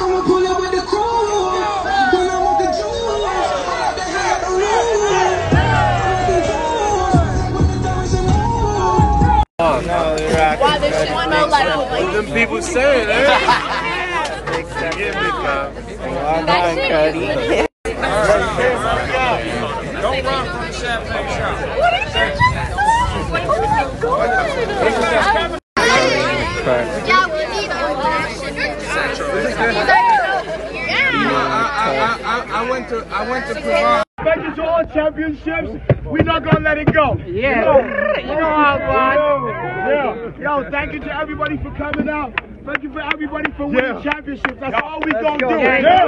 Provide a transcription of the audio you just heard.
I'ma pull up with the crew. With the jewels, no, light them people saying, eh? Don't run from the champagne shop. Oh my god! Yeah, we need that shit. I, I, I went to I went to provide. Thank you to all championships. We're not gonna let it go. Yeah. You know, how God. Yeah. Yo, thank you to everybody for coming out. Thank you for everybody for winning championships. That's all we gonna do. go. Yeah. That's